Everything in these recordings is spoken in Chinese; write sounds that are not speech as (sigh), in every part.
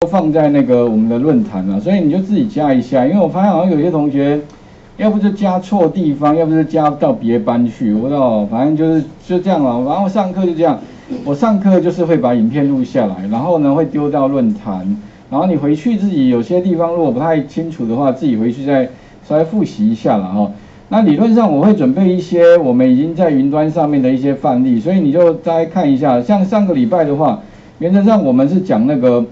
都放在那个我们的论坛了，所以你就自己加一下，因为我发现好像有些同学，要不就加错地方，要不就加到别班去，我不知道，反正就是就这样了。然后上课就这样，我上课就是会把影片录下来，然后呢会丢到论坛，然后你回去自己有些地方如果不太清楚的话，自己回去再稍微复习一下了哈。那理论上我会准备一些我们已经在云端上面的一些范例，所以你就再看一下，像上个礼拜的话，原则上我们是讲那个。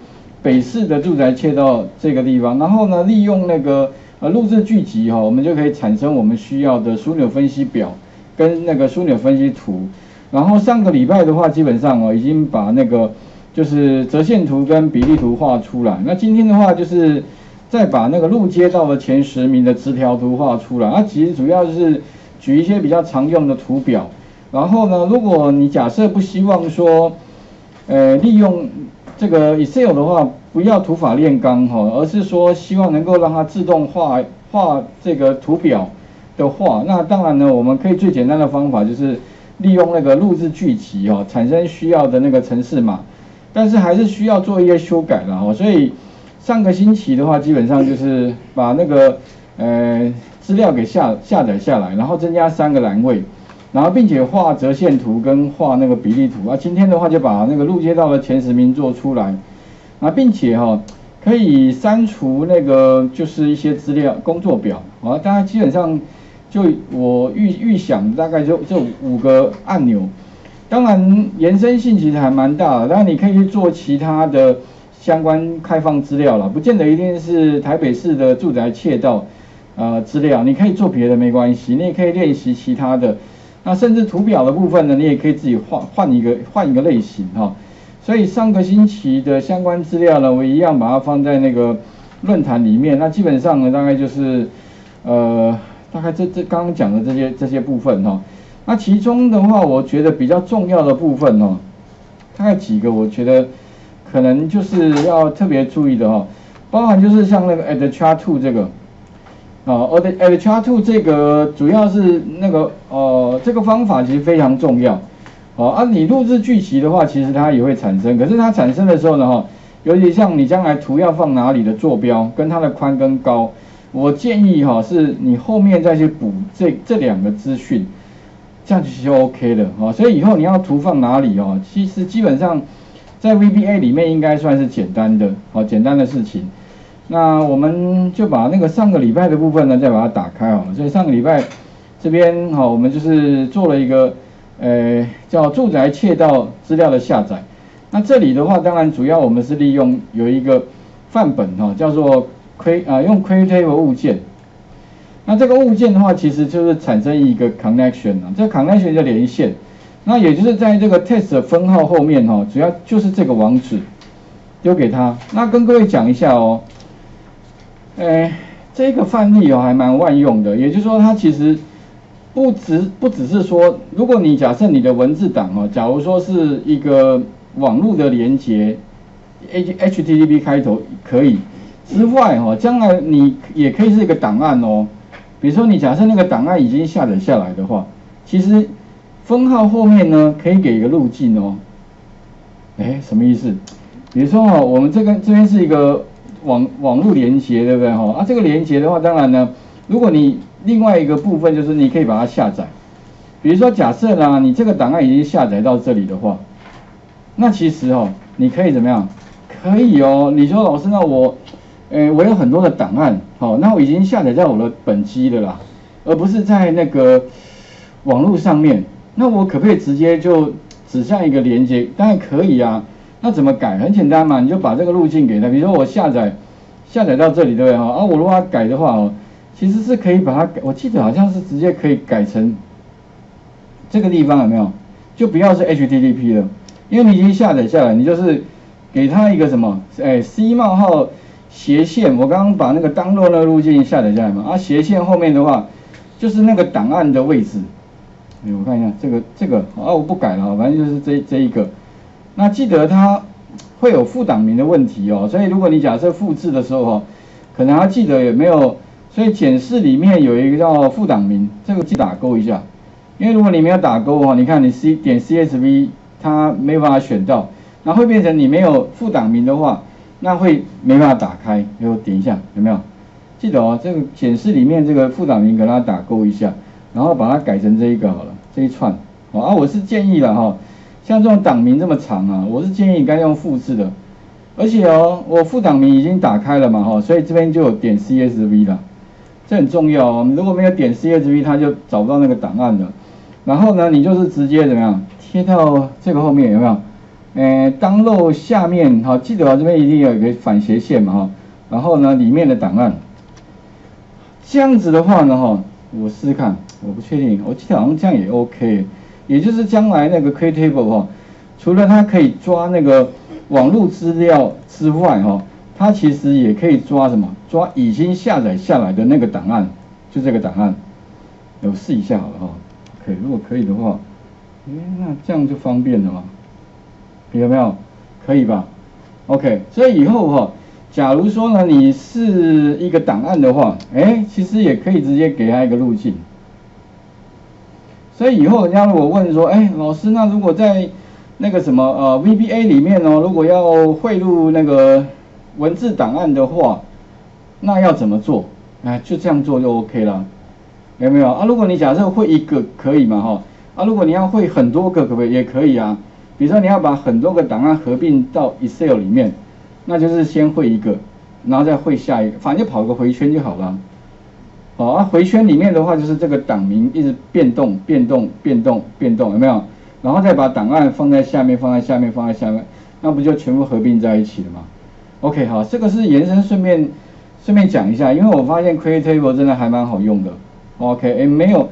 北市的住宅切到这个地方，然后呢，利用那个呃录制聚集哈，我们就可以产生我们需要的枢纽分析表跟那个枢纽分析图。然后上个礼拜的话，基本上哦已经把那个就是折线图跟比例图画出来。那今天的话就是再把那个路街道的前十名的直条图画出来。那其实主要就是举一些比较常用的图表。然后呢，如果你假设不希望说呃利用这个 Excel 的话，不要土法炼钢哈，而是说希望能够让它自动画画这个图表的话，那当然呢，我们可以最简单的方法就是利用那个录制聚集哦，产生需要的那个程式码，但是还是需要做一些修改的哦。所以上个星期的话，基本上就是把那个呃资料给下下载下来，然后增加三个栏位。然后，并且画折线图跟画那个比例图啊。今天的话就把那个路街道的前十名做出来，啊，并且哈可以删除那个就是一些资料工作表啊。大家基本上就我预预想大概就这五个按钮，当然延伸性其实还蛮大的。当然你可以去做其他的相关开放资料了，不见得一定是台北市的住宅窃盗呃资料，你可以做别的没关系，你也可以练习其他的。那甚至图表的部分呢，你也可以自己换换一个换一个类型哈。所以上个星期的相关资料呢，我一样把它放在那个论坛里面。那基本上呢，大概就是呃，大概这这刚刚讲的这些这些部分哈。那其中的话，我觉得比较重要的部分哦，大概几个，我觉得可能就是要特别注意的哈，包含就是像那个 add chart to 这个。啊，而的 Add Chart To 这个主要是那个呃，这个方法其实非常重要。哦，啊，你录制剧集的话，其实它也会产生，可是它产生的时候呢，哈，尤其像你将来图要放哪里的坐标跟它的宽跟高，我建议哈，是你后面再去补这这两个资讯，这样子就 OK 了。哦，所以以后你要图放哪里哦，其实基本上在 VBA 里面应该算是简单的，好简单的事情。那我们就把那个上个礼拜的部分呢，再把它打开哦。所以上个礼拜这边哈，我们就是做了一个呃叫住宅窃盗资料的下载。那这里的话，当然主要我们是利用有一个范本哈，叫做 Q 啊用 q u e t a b l e 物件。那这个物件的话，其实就是产生一个 connection 啊，这 connection 叫连线。那也就是在这个 test 分号后面哈，主要就是这个网址丢给他。那跟各位讲一下哦。哎，这个范例哦还蛮万用的，也就是说它其实不只不只是说，如果你假设你的文字档哦，假如说是一个网络的连接，H HTTP 开头可以之外哦，将来你也可以是一个档案哦，比如说你假设那个档案已经下载下来的话，其实分号后面呢可以给一个路径哦，哎，什么意思？比如说哦，我们这个这边是一个。网网络连接对不对哈？啊，这个连接的话，当然呢，如果你另外一个部分就是你可以把它下载，比如说假设呢，你这个档案已经下载到这里的话，那其实哦，你可以怎么样？可以哦，你说老师，那我，诶，我有很多的档案，好，那我已经下载在我的本机的啦，而不是在那个网络上面，那我可不可以直接就指向一个连接？当然可以啊。那怎么改？很简单嘛，你就把这个路径给他。比如说我下载下载到这里，对不对哈？啊，我如果要改的话哦，其实是可以把它改。我记得好像是直接可以改成这个地方，有没有？就不要是 HTTP 了，因为你已经下载下来，你就是给他一个什么？哎，C 冒号斜线。我刚刚把那个当落那个路径下载下来嘛，啊，斜线后面的话就是那个档案的位置。哎，我看一下这个这个啊，我不改了，反正就是这这一个。那记得它会有副档名的问题哦，所以如果你假设复制的时候哦，可能要记得有没有，所以检视里面有一个叫副档名，这个记打勾一下，因为如果你没有打勾哈，你看你 C 点 CSV 它没办法选到，那会变成你没有副档名的话，那会没办法打开。我点一下，有没有？记得哦，这个显示里面这个副档名给它打勾一下，然后把它改成这一个好了，这一串。啊，我是建议了哈，像这种档名这么长啊，我是建议该用复制的。而且哦，我副档名已经打开了嘛哈，所以这边就有点 CSV 了，这很重要哦。如果没有点 CSV，它就找不到那个档案了。然后呢，你就是直接怎么样贴到这个后面有没有？呃，当漏下面哈，记得哦，这边一定有一个反斜线嘛哈。然后呢，里面的档案。这样子的话呢，哈，我试试看，我不确定，我记得好像这样也 OK，也就是将来那个 K table 哈，除了它可以抓那个网络资料之外，哈，它其实也可以抓什么？抓已经下载下来的那个档案，就这个档案，我试一下好了哈可以如果可以的话，哎，那这样就方便了嘛，有没有？可以吧？OK，所以以后哈。假如说呢，你是一个档案的话，哎，其实也可以直接给他一个路径。所以以后人家如果问说，哎，老师，那如果在那个什么呃 VBA 里面呢，如果要汇入那个文字档案的话，那要怎么做？哎，就这样做就 OK 了，有没有啊？如果你假设会一个可以嘛哈？啊，如果你要会很多个，可不可以？也可以啊。比如说你要把很多个档案合并到 Excel 里面。那就是先会一个，然后再会下一个，反正就跑个回圈就好了。好啊，回圈里面的话就是这个档名一直变动、变动、变动、变动，有没有？然后再把档案放在下面、放在下面、放在下面，那不就全部合并在一起了吗？OK，好，这个是延伸，顺便顺便讲一下，因为我发现 Create Table 真的还蛮好用的。OK，哎，没有，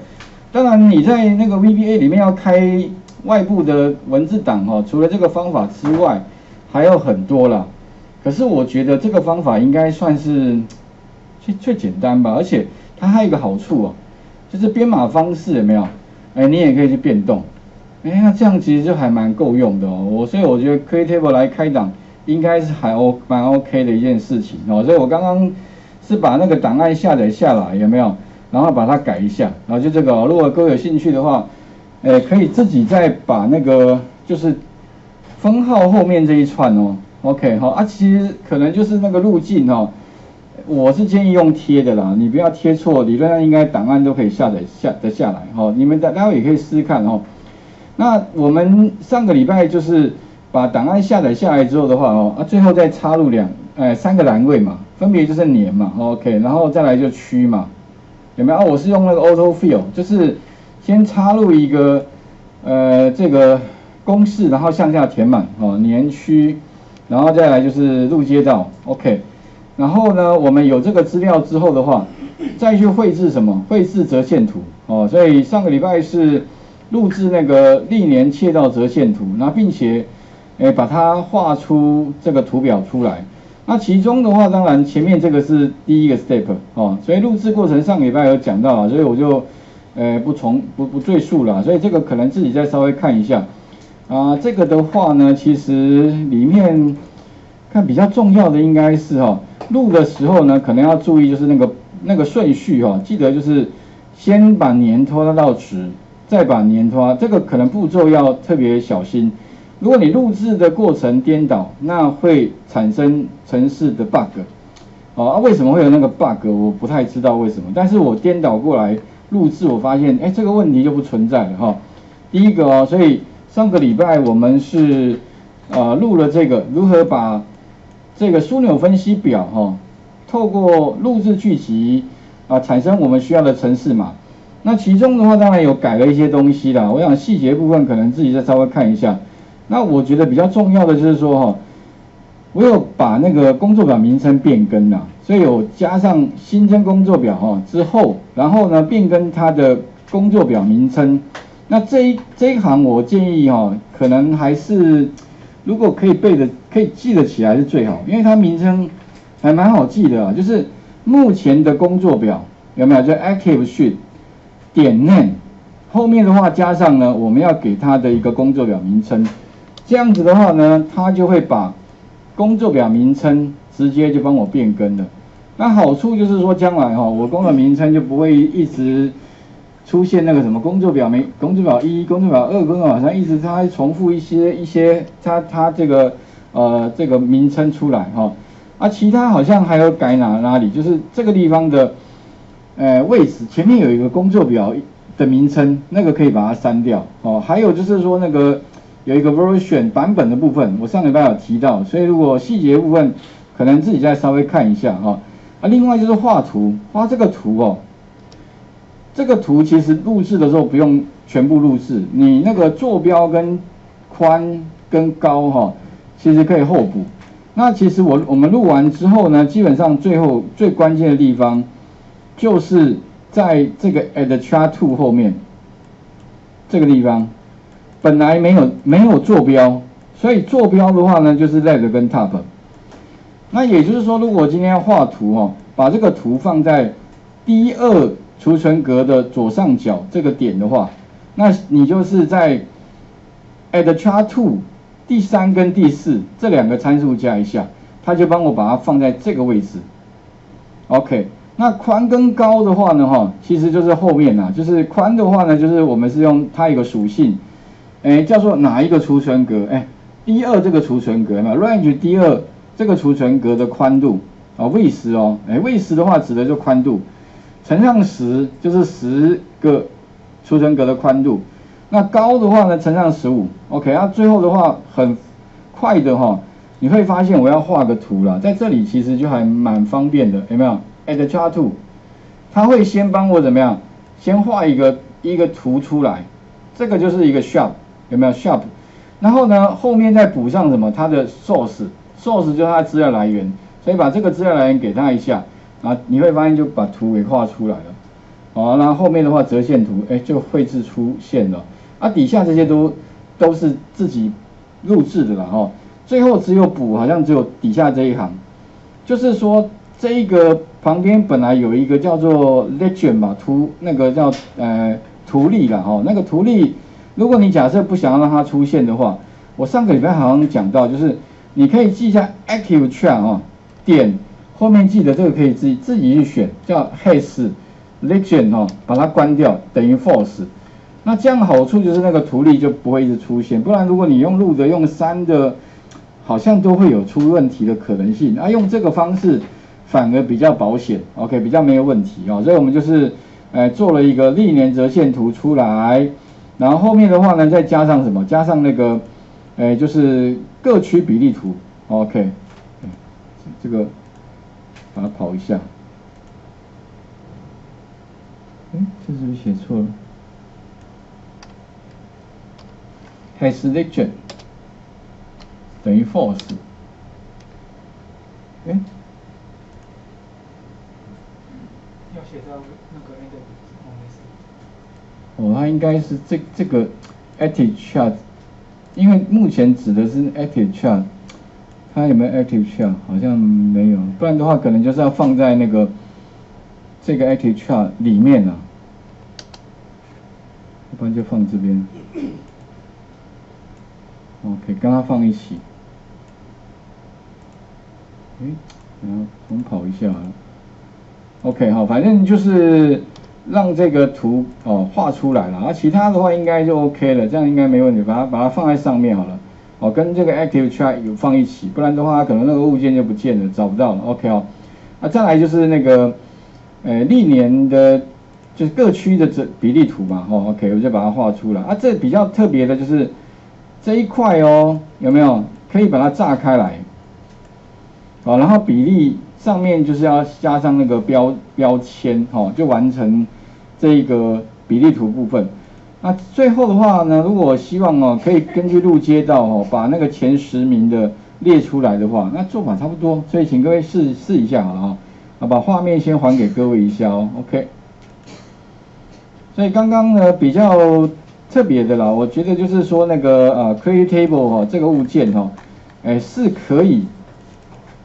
当然你在那个 VBA 里面要开外部的文字档哈，除了这个方法之外，还有很多了。可是我觉得这个方法应该算是 (tsk) 最最简单吧，而且它还有一个好处哦，就是编码方式有没有？哎，你也可以去变动，哎，那这样其实就还蛮够用的哦。我所以我觉得 Createable 来开档应该是还 O 蛮 OK 的一件事情哦。所以我刚刚是把那个档案下载下来有没有？然后把它改一下，然后就这个，如果各位有兴趣的话，哎，可以自己再把那个就是分号后面这一串哦。OK，好啊，其实可能就是那个路径哦，我是建议用贴的啦，你不要贴错，理论上应该档案都可以下载下得下来哈，你们待待会也可以试试看哈。那我们上个礼拜就是把档案下载下来之后的话哦，啊最后再插入两哎三个栏位嘛，分别就是年嘛，OK，然后再来就区嘛，有没有啊？我是用那个 Auto Fill，就是先插入一个呃这个公式，然后向下填满哦，年区。然后再来就是入街道，OK，然后呢，我们有这个资料之后的话，再去绘制什么？绘制折线图哦。所以上个礼拜是录制那个历年切到折线图，那并且诶把它画出这个图表出来。那其中的话，当然前面这个是第一个 step 哦，所以录制过程上礼拜有讲到啊，所以我就呃不重不不赘述了，所以这个可能自己再稍微看一下。啊，这个的话呢，其实里面看比较重要的应该是哈，录的时候呢，可能要注意就是那个那个顺序哈，记得就是先把年拖到直，再把年拖，这个可能步骤要特别小心。如果你录制的过程颠倒，那会产生程式的 bug。啊，为什么会有那个 bug？我不太知道为什么，但是我颠倒过来录制，我发现哎，这个问题就不存在了哈。第一个哦，所以。上个礼拜我们是呃录了这个如何把这个枢纽分析表哈，透过录制聚集啊产生我们需要的程式码。那其中的话当然有改了一些东西啦，我想细节部分可能自己再稍微看一下。那我觉得比较重要的就是说哈，我有把那个工作表名称变更了，所以有加上新增工作表哈之后，然后呢变更它的工作表名称。那这一这一行，我建议哈，可能还是如果可以背的，可以记得起来是最好，因为它名称还蛮好记的啊，就是目前的工作表有没有？就 active sheet 点 name 后面的话加上呢，我们要给它的一个工作表名称，这样子的话呢，它就会把工作表名称直接就帮我变更了。那好处就是说，将来哈，我工作名称就不会一直。出现那个什么工作表名工作表一、工作表二、工作表三，一直它重复一些一些它它这个呃这个名称出来哈，啊，其他好像还有改哪哪里，就是这个地方的，呃，位置前面有一个工作表的名称，那个可以把它删掉哦。还有就是说那个有一个 version 版本的部分，我上礼拜有提到，所以如果细节部分可能自己再稍微看一下哈。啊，另外就是画图，画这个图哦，这个图其实录制的时候不用全部录制，你那个坐标跟宽跟高哈，其实可以后补。那其实我我们录完之后呢，基本上最后最关键的地方，就是在这个 at chart two 后面这个地方，本来没有没有坐标，所以坐标的话呢，就是 left 跟 top。那也就是说，如果今天要画图哦，把这个图放在第二储存格的左上角这个点的话，那你就是在 at chart two 第三跟第四这两个参数加一下，它就帮我把它放在这个位置。OK，那宽跟高的话呢，哈，其实就是后面呐，就是宽的话呢，就是我们是用它一个属性，哎，叫做哪一个储存格？哎，第二这个储存格嘛，range 第二。这个储存格的宽度啊，位十哦，哎，位十的话指的就宽度，乘上十就是十个储存格的宽度。那高的话呢，乘上十五，OK，那最后的话很快的哈，你会发现我要画个图了，在这里其实就还蛮方便的，有没有？Add chart to，它会先帮我怎么样？先画一个一个图出来，这个就是一个 sharp，有没有 sharp？然后呢，后面再补上什么？它的 source。source 就是它的资料来源，所以把这个资料来源给它一下，啊，你会发现就把图给画出来了，好，那后面的话折线图，哎，就绘制出现了，啊，底下这些都都是自己录制的了哈，最后只有补，好像只有底下这一行，就是说这一个旁边本来有一个叫做 legend 吧，图那个叫呃图例了哈，那个图例，如果你假设不想要让它出现的话，我上个礼拜好像讲到就是。你可以记一下 active chart 啊，点后面记得这个可以自己自己去选，叫 has legend 哦，把它关掉等于 false。那这样好处就是那个图例就不会一直出现，不然如果你用录的用删的，好像都会有出问题的可能性。那用这个方式反而比较保险，OK，比较没有问题哦。所以我们就是呃做了一个历年折线图出来，然后后面的话呢再加上什么？加上那个。哎，就是各区比例图，OK，这个把它跑一下，哎，这是不是写错了 sistration 等于 force 哎要写到那个那个那个哦，它应该是这这个 attitude 因为目前指的是 attitude 它有没有 attitude 好像没有不然的话可能就是要放在那个这个 attitude 里面了一般就放这边。OK，跟它放一起。哎，然后重跑一下。OK，好，反正就是。让这个图哦画出来了，而其他的话应该就 OK 了，这样应该没问题。把它把它放在上面好了，哦，跟这个 Active Chart 有放一起，不然的话可能那个物件就不见了，找不到了。OK 哦，那再来就是那个呃历年的，就是各区的这比例图嘛，哦，OK，我就把它画出来。啊，这比较特别的就是这一块哦，有没有可以把它炸开来？哦，然后比例。上面就是要加上那个标标签，哈，就完成这个比例图部分。那最后的话呢，如果希望哦，可以根据路街道哦，把那个前十名的列出来的话，那做法差不多。所以请各位试试一下好了哈，啊，把画面先还给各位一下哦，OK。所以刚刚呢比较特别的啦，我觉得就是说那个呃，create table 哈，这个物件哈，哎是可以。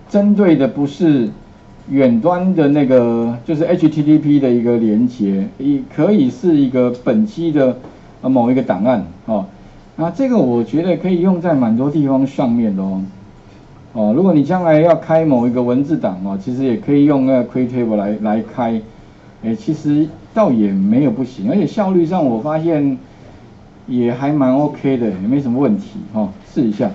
针对的不是远端的那个，就是 HTTP 的一个连接，也可以是一个本机的啊某一个档案哦。那这个我觉得可以用在蛮多地方上面的哦。哦，如果你将来要开某一个文字档哦，其实也可以用那个 Create Table 来来开。哎，其实倒也没有不行，而且效率上我发现也还蛮 OK 的，也没什么问题哈。试一下。